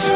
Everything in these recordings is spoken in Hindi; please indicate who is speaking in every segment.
Speaker 1: Hi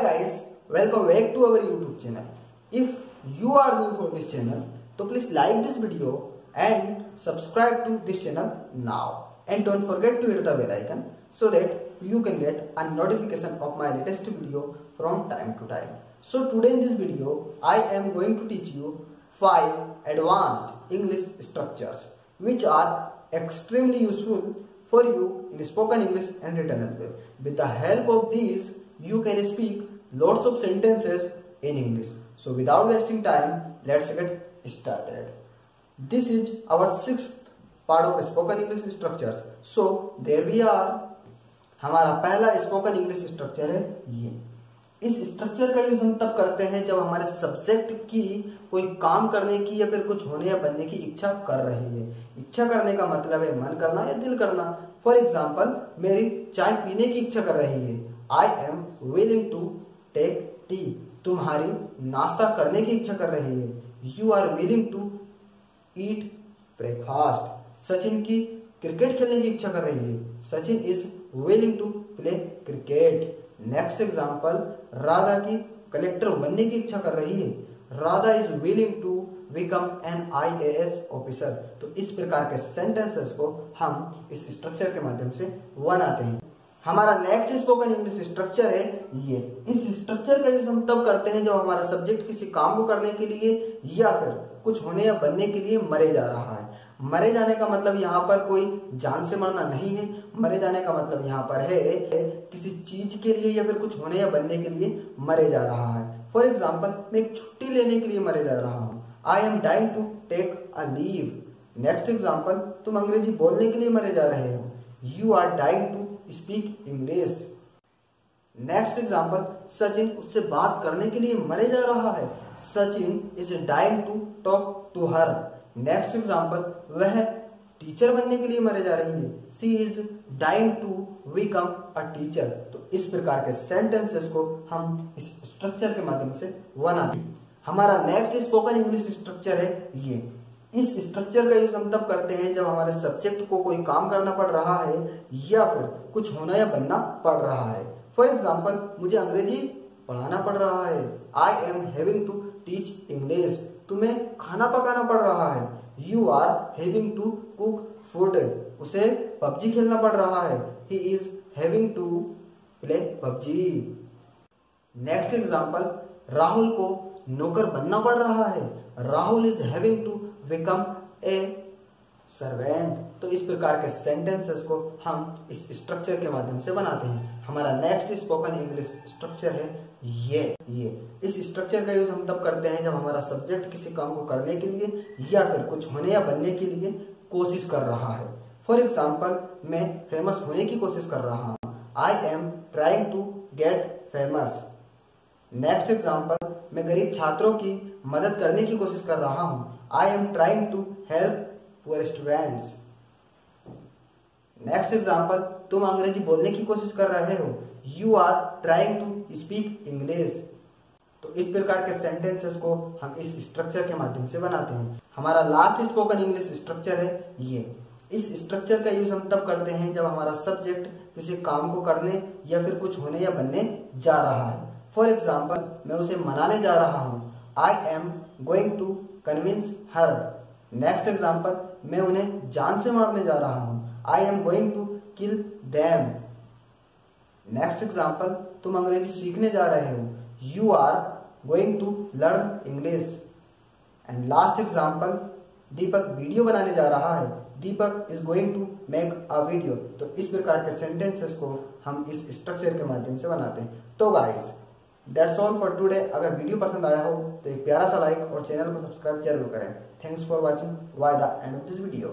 Speaker 1: guys, welcome back to our YouTube channel. If you are new for this channel, so please like this video and subscribe to this channel now. And don't forget to hit the bell icon so that you can get a notification of my latest video from time to time. So today in this video, I am going to teach you 5 advanced English structures which are extremely useful for you in spoken English and written as well. With the help of these, you can speak lots of sentences in English. So without wasting time, let's get started. This is our sixth part of spoken English structures. So there we are. हमारा पहला स्पोकन इंग्लिश स्ट्रक्चर है ये। इस स्ट्रक्चर का यूज़ हम तब करते हैं जब हमारे सब्जेक्ट की कोई काम करने की या फिर कुछ होने या बनने की इच्छा कर रही है। इच्छा करने का मतलब है मन करना या दिल करना। फॉर एग्ज़ाम्पल मेरी चाय पीने की इच्छा कर रही है। I am willing to take tea तुम्हारी नाश्ता करने की इच्छा कर रही है। You are willing to eat breakfast Sachin की क्रिकेट खेलने की इच्छा कर रही है। Sachin is willing to play cricket next example Radha की कलेक्टर बनने की इच्छा कर रही है। Radha is willing to become an I S officer तो इस प्रकार के सेंटेंसेस को हम इस स्ट्रक्चर के माध्यम से बनाते हैं। हमारा नेक्स्ट स्पोकन इंग्लिश स्ट्रक्चर है ये। इस स्ट्रक्चर का यूज़ हम तब करते हैं जब हमारा सब्जेक्ट किसी काम को करने के लिए या फिर कुछ होने या बनने के लिए मरे जा रहा है। मरे जाने का मतलब यहाँ पर कोई जान से मरना नहीं है। मरे जाने का मतलब यहाँ पर है किसी चीज़ के लिए या फिर कुछ होने या बनने के लिए मरे जा रहा है। फॉर एग्ज़ाम्पल मैं एक छुट्टी लेने के लिए मरे जा रहा हूँ। I am dying to take a leave next example तुम अंग्रेज़ी बोलने के लिए मरे जा रहे हो। You are dying to speak English next example Sachin उससे बात करने के लिए मरे जा रहा है। Sachin is dying to talk to her next example वह टीचर बनने के लिए मरे जा रही है। She is dying to become a teacher तो इस प्रकार के सेंटेंसेस को हम इस स्ट्रक्चर के माध्यम से बनाते हैं। हमारा नेक्स्ट स्पोकन इंग्लिश स्ट्रक्चर है ये। इस स्ट्रक्चर का यूज़ हम तब करते हैं जब हमारे सब्जेक्ट को कोई काम करना पड़ रहा है या फिर कुछ होना या बनना पड़ रहा है। फॉर एग्ज़ाम्पल मुझे अंग्रेज़ी पढ़ाना पड़ रहा है। I am having to teach English तुम्हें खाना पकाना पड़ रहा है। You are having to cook food उसे पबजी खेलना पड़ रहा है। He is having to play PUBG. Next example Rahul को नौकर बनना पड़ रहा है। Rahul is having to become a servant तो इस प्रकार के सेंटेंसेस को हम इस स्ट्रक्चर के माध्यम से बनाते हैं। हमारा नेक्स्ट स्पोकन इंग्लिश स्ट्रक्चर है ये ये। इस स्ट्रक्चर का यूज़ हम तब करते हैं जब हमारा सब्जेक्ट किसी काम को करने के लिए या फिर कुछ होने या बनने के लिए कोशिश कर रहा है। फॉर एग्ज़ाम्पल मैं फ़ेमस होने की कोशिश कर रहा हूँ। I am trying to get famous next example मैं गरीब छात्रों की मदद करने की कोशिश कर रहा हूँ। I am trying to help poor students next example तुम अंग्रेज़ी बोलने की कोशिश कर रहे हो। You are trying to speak English तो इस प्रकार के सेंटेंसेस को हम इस स्ट्रक्चर के माध्यम से बनाते हैं। हमारा लास्ट स्पोकन इंग्लिश स्ट्रक्चर है ये। इस स्ट्रक्चर का यूज़ हम तब करते हैं जब हमारा सब्जेक्ट किसी काम को करने या फिर कुछ होने या बनने जा रहा है। फॉर एग्ज़ाम्पल मैं उसे मनाने जा रहा हूँ। I am going to convince her next example मैं उन्हें जान से मारने जा रहा हूँ। I am going to kill them next example तुम अंग्रेज़ी सीखने जा रहे हो. You are going to learn English and last example Deepak video बनाने जा रहा है. Deepak is going to make a video तो इस प्रकार के सेंटेंसेस को हम इस स्ट्रक्चर के माध्यम से बनाते हैं. तो guys that's all for today अगर वीडियो पसंद आया हो तो एक प्यारा सा लाइक और चैनल को सब्सक्राइब ज़रूर करें. Thanks for watching why the end of this video